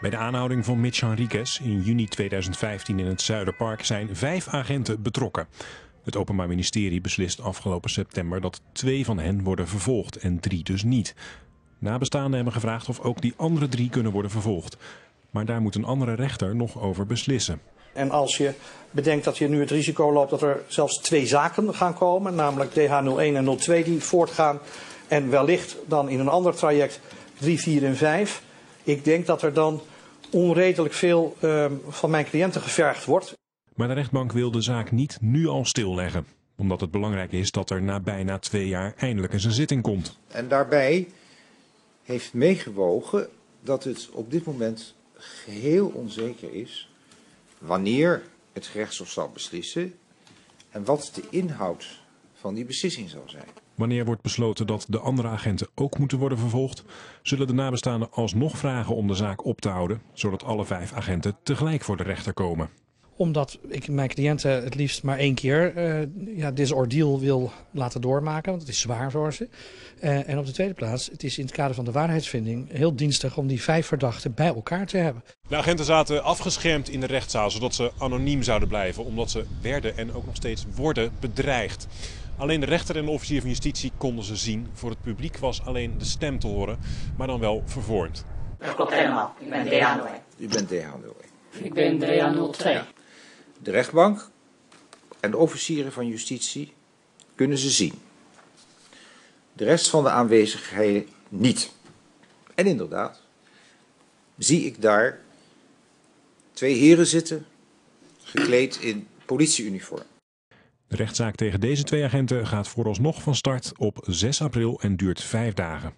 Bij de aanhouding van Mitch Henriquez in juni 2015 in het Zuiderpark zijn vijf agenten betrokken. Het Openbaar Ministerie beslist afgelopen september dat twee van hen worden vervolgd en drie dus niet. Nabestaanden hebben gevraagd of ook die andere drie kunnen worden vervolgd. Maar daar moet een andere rechter nog over beslissen. En als je bedenkt dat je nu het risico loopt dat er zelfs twee zaken gaan komen, namelijk DH01 en 02 die voortgaan en wellicht dan in een ander traject 3, 4 en 5. Ik denk dat er dan onredelijk veel uh, van mijn cliënten gevergd wordt. Maar de rechtbank wil de zaak niet nu al stilleggen. Omdat het belangrijk is dat er na bijna twee jaar eindelijk eens een zitting komt. En daarbij heeft meegewogen dat het op dit moment geheel onzeker is wanneer het gerechtshof zal beslissen en wat de inhoud van die beslissing zal zijn. Wanneer wordt besloten dat de andere agenten ook moeten worden vervolgd, zullen de nabestaanden alsnog vragen om de zaak op te houden, zodat alle vijf agenten tegelijk voor de rechter komen omdat ik mijn cliënten het liefst maar één keer uh, ja, deze ordeal wil laten doormaken. Want het is zwaar voor ze. Uh, en op de tweede plaats, het is in het kader van de waarheidsvinding heel dienstig om die vijf verdachten bij elkaar te hebben. De agenten zaten afgeschermd in de rechtszaal, zodat ze anoniem zouden blijven. Omdat ze werden en ook nog steeds worden bedreigd. Alleen de rechter en de officier van justitie konden ze zien. Voor het publiek was alleen de stem te horen, maar dan wel vervormd. Dat klopt helemaal. Ik ben DH01. U bent DH01. Ik ben DH02. De rechtbank en de officieren van justitie kunnen ze zien. De rest van de aanwezigheden niet. En inderdaad, zie ik daar twee heren zitten, gekleed in politieuniform. De rechtszaak tegen deze twee agenten gaat vooralsnog van start op 6 april en duurt vijf dagen.